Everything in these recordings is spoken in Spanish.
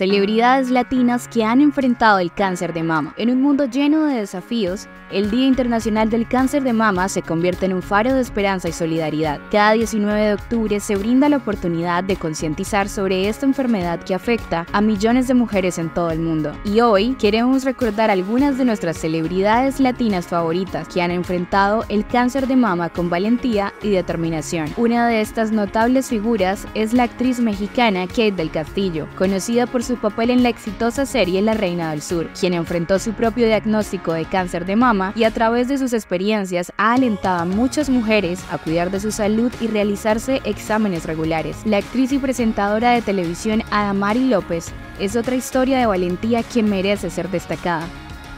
celebridades latinas que han enfrentado el cáncer de mama. En un mundo lleno de desafíos, el Día Internacional del Cáncer de Mama se convierte en un faro de esperanza y solidaridad. Cada 19 de octubre se brinda la oportunidad de concientizar sobre esta enfermedad que afecta a millones de mujeres en todo el mundo. Y hoy queremos recordar algunas de nuestras celebridades latinas favoritas que han enfrentado el cáncer de mama con valentía y determinación. Una de estas notables figuras es la actriz mexicana Kate del Castillo, conocida por su papel en la exitosa serie La Reina del Sur, quien enfrentó su propio diagnóstico de cáncer de mama y a través de sus experiencias ha alentado a muchas mujeres a cuidar de su salud y realizarse exámenes regulares. La actriz y presentadora de televisión Adamari López es otra historia de valentía que merece ser destacada.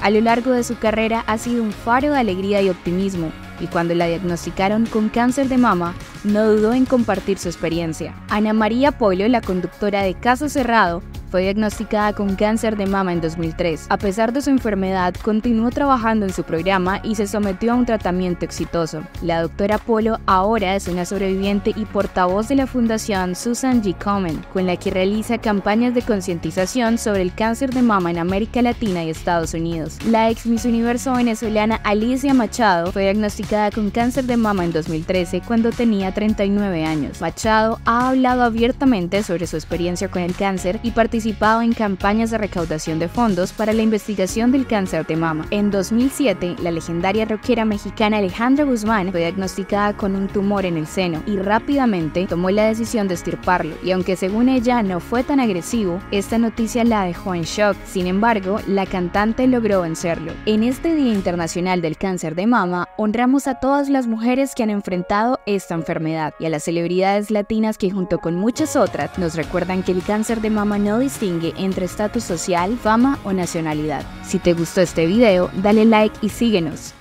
A lo largo de su carrera ha sido un faro de alegría y optimismo, y cuando la diagnosticaron con cáncer de mama, no dudó en compartir su experiencia. Ana María Polo, la conductora de Caso Cerrado, fue diagnosticada con cáncer de mama en 2003. A pesar de su enfermedad, continuó trabajando en su programa y se sometió a un tratamiento exitoso. La doctora Polo ahora es una sobreviviente y portavoz de la Fundación Susan G. Komen, con la que realiza campañas de concientización sobre el cáncer de mama en América Latina y Estados Unidos. La ex Miss Universo venezolana Alicia Machado fue diagnosticada con cáncer de mama en 2013 cuando tenía 39 años. Machado ha hablado abiertamente sobre su experiencia con el cáncer y participó participado en campañas de recaudación de fondos para la investigación del cáncer de mama. En 2007, la legendaria rockera mexicana Alejandra Guzmán fue diagnosticada con un tumor en el seno y rápidamente tomó la decisión de estirparlo. Y aunque según ella no fue tan agresivo, esta noticia la dejó en shock. Sin embargo, la cantante logró vencerlo. En este Día Internacional del Cáncer de Mama, honramos a todas las mujeres que han enfrentado esta enfermedad y a las celebridades latinas que junto con muchas otras nos recuerdan que el cáncer de mama no distingue entre estatus social, fama o nacionalidad. Si te gustó este video, dale like y síguenos.